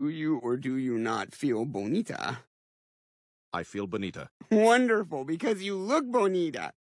Do you or do you not feel bonita? I feel bonita. Wonderful, because you look bonita.